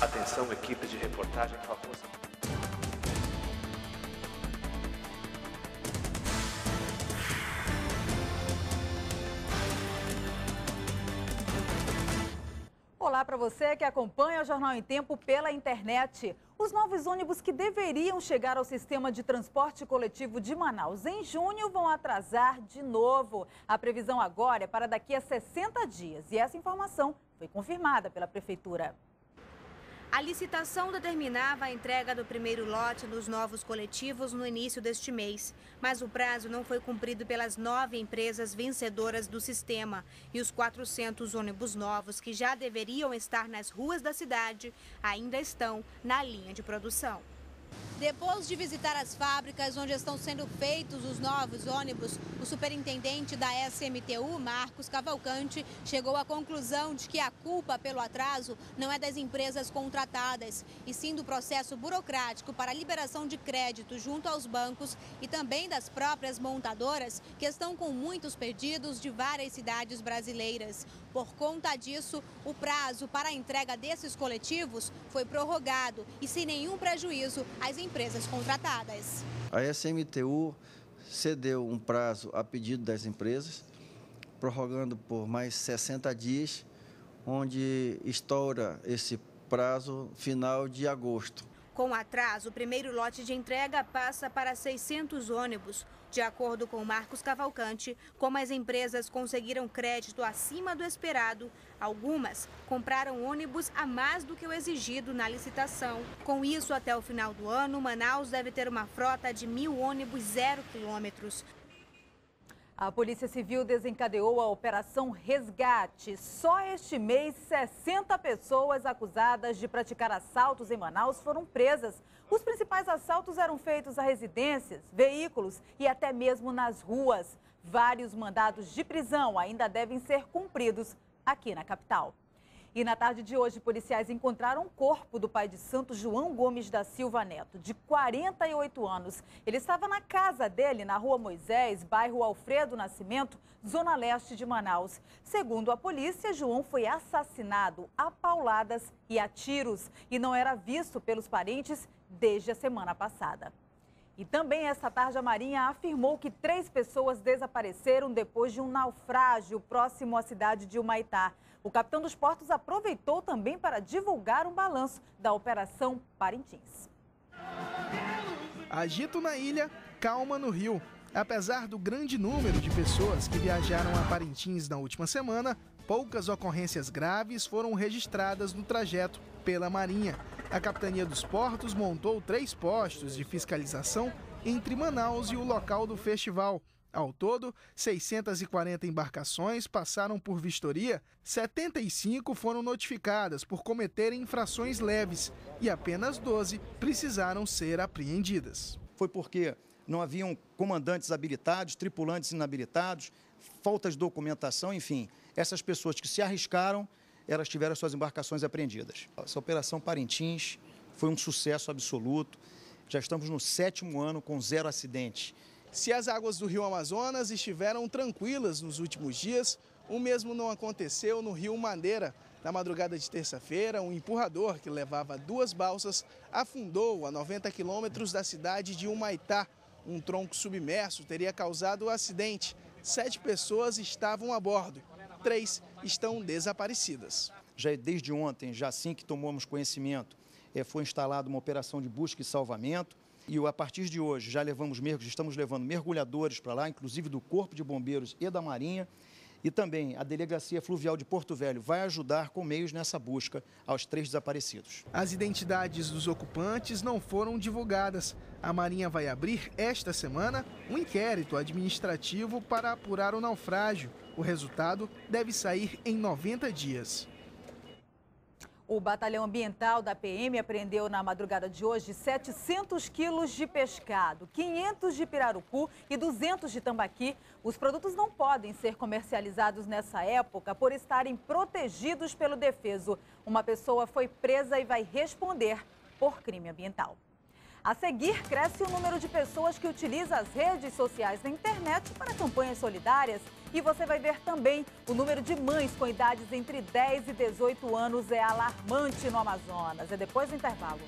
Atenção, equipe de reportagem, favor. Olá para você que acompanha o Jornal em Tempo pela internet. Os novos ônibus que deveriam chegar ao sistema de transporte coletivo de Manaus em junho vão atrasar de novo. A previsão agora é para daqui a 60 dias e essa informação foi confirmada pela Prefeitura. A licitação determinava a entrega do primeiro lote dos novos coletivos no início deste mês, mas o prazo não foi cumprido pelas nove empresas vencedoras do sistema e os 400 ônibus novos que já deveriam estar nas ruas da cidade ainda estão na linha de produção. Depois de visitar as fábricas onde estão sendo feitos os novos ônibus, o superintendente da SMTU, Marcos Cavalcante, chegou à conclusão de que a culpa pelo atraso não é das empresas contratadas, e sim do processo burocrático para a liberação de crédito junto aos bancos e também das próprias montadoras, que estão com muitos pedidos de várias cidades brasileiras. Por conta disso, o prazo para a entrega desses coletivos foi prorrogado e sem nenhum prejuízo às empresas contratadas. A SMTU cedeu um prazo a pedido das empresas, prorrogando por mais 60 dias, onde estoura esse prazo final de agosto. Com atraso, o primeiro lote de entrega passa para 600 ônibus. De acordo com Marcos Cavalcante, como as empresas conseguiram crédito acima do esperado, algumas compraram ônibus a mais do que o exigido na licitação. Com isso, até o final do ano, Manaus deve ter uma frota de mil ônibus zero quilômetros. A Polícia Civil desencadeou a Operação Resgate. Só este mês, 60 pessoas acusadas de praticar assaltos em Manaus foram presas. Os principais assaltos eram feitos a residências, veículos e até mesmo nas ruas. Vários mandados de prisão ainda devem ser cumpridos aqui na capital. E na tarde de hoje, policiais encontraram o corpo do pai de santo João Gomes da Silva Neto, de 48 anos. Ele estava na casa dele, na rua Moisés, bairro Alfredo Nascimento, zona leste de Manaus. Segundo a polícia, João foi assassinado a pauladas e a tiros e não era visto pelos parentes desde a semana passada. E também esta tarde a Marinha afirmou que três pessoas desapareceram depois de um naufrágio próximo à cidade de Humaitá. O capitão dos portos aproveitou também para divulgar um balanço da Operação Parintins. Agito na ilha, calma no rio. Apesar do grande número de pessoas que viajaram a Parintins na última semana, poucas ocorrências graves foram registradas no trajeto pela Marinha. A Capitania dos Portos montou três postos de fiscalização entre Manaus e o local do festival. Ao todo, 640 embarcações passaram por vistoria, 75 foram notificadas por cometerem infrações leves e apenas 12 precisaram ser apreendidas. Foi porque não haviam comandantes habilitados, tripulantes inabilitados, faltas de documentação, enfim. Essas pessoas que se arriscaram elas tiveram suas embarcações apreendidas. Essa operação Parintins foi um sucesso absoluto. Já estamos no sétimo ano com zero acidentes. Se as águas do rio Amazonas estiveram tranquilas nos últimos dias, o mesmo não aconteceu no rio Madeira. Na madrugada de terça-feira, um empurrador que levava duas balsas afundou a 90 quilômetros da cidade de Humaitá. Um tronco submerso teria causado o acidente. Sete pessoas estavam a bordo três estão desaparecidas. Já desde ontem, já assim que tomamos conhecimento, eh, foi instalada uma operação de busca e salvamento. E a partir de hoje já levamos estamos levando mergulhadores para lá, inclusive do Corpo de Bombeiros e da Marinha. E também a Delegacia Fluvial de Porto Velho vai ajudar com meios nessa busca aos três desaparecidos. As identidades dos ocupantes não foram divulgadas. A Marinha vai abrir esta semana um inquérito administrativo para apurar o naufrágio. O resultado deve sair em 90 dias. O Batalhão Ambiental da PM apreendeu na madrugada de hoje 700 quilos de pescado, 500 de pirarucu e 200 de tambaqui. Os produtos não podem ser comercializados nessa época por estarem protegidos pelo defeso. Uma pessoa foi presa e vai responder por crime ambiental. A seguir, cresce o número de pessoas que utilizam as redes sociais da internet para campanhas solidárias. E você vai ver também o número de mães com idades entre 10 e 18 anos é alarmante no Amazonas. É depois do intervalo.